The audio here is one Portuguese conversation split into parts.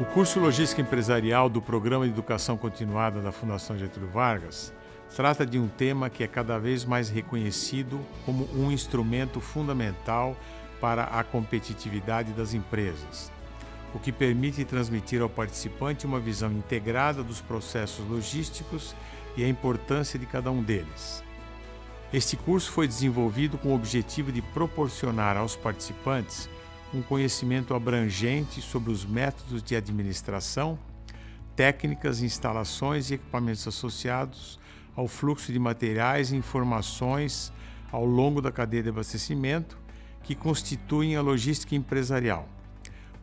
O curso Logística Empresarial do Programa de Educação Continuada da Fundação Getúlio Vargas trata de um tema que é cada vez mais reconhecido como um instrumento fundamental para a competitividade das empresas, o que permite transmitir ao participante uma visão integrada dos processos logísticos e a importância de cada um deles. Este curso foi desenvolvido com o objetivo de proporcionar aos participantes um conhecimento abrangente sobre os métodos de administração, técnicas, instalações e equipamentos associados ao fluxo de materiais e informações ao longo da cadeia de abastecimento que constituem a logística empresarial,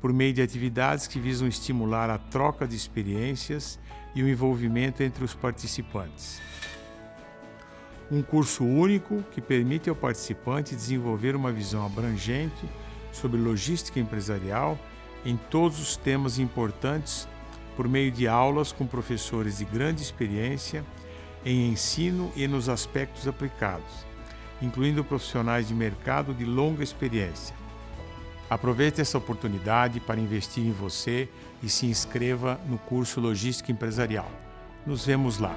por meio de atividades que visam estimular a troca de experiências e o envolvimento entre os participantes. Um curso único que permite ao participante desenvolver uma visão abrangente sobre logística empresarial em todos os temas importantes por meio de aulas com professores de grande experiência em ensino e nos aspectos aplicados, incluindo profissionais de mercado de longa experiência. Aproveite essa oportunidade para investir em você e se inscreva no curso Logística Empresarial. Nos vemos lá.